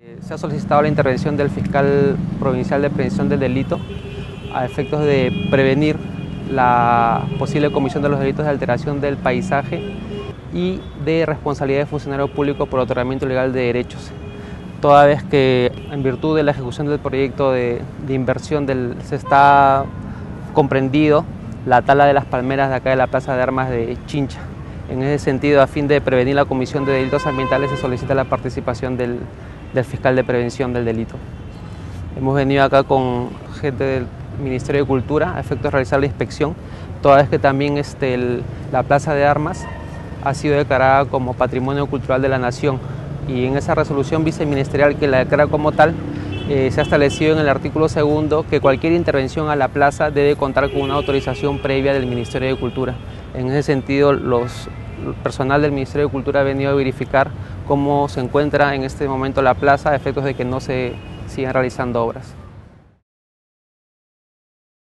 Eh, se ha solicitado la intervención del fiscal provincial de prevención del delito a efectos de prevenir la posible comisión de los delitos de alteración del paisaje y de responsabilidad de funcionario público por otorgamiento ilegal de derechos. Toda vez que en virtud de la ejecución del proyecto de, inversión del, se está comprendido la tala de las palmeras de acá de la Plaza de Armas de Chincha. En ese sentido, a fin de prevenir la comisión de delitos ambientales, se solicita la participación del, del fiscal de prevención del delito. Hemos venido acá con gente del Ministerio de Cultura a efectos de realizar la inspección, toda vez que también este, la Plaza de Armas ha sido declarada como Patrimonio Cultural de la Nación y en esa resolución viceministerial que la declara como tal, eh, se ha establecido en el artículo segundo que cualquier intervención a la plaza debe contar con una autorización previa del Ministerio de Cultura. En ese sentido, los, el personal del Ministerio de Cultura ha venido a verificar cómo se encuentra en este momento la plaza a efectos de que no se sigan realizando obras.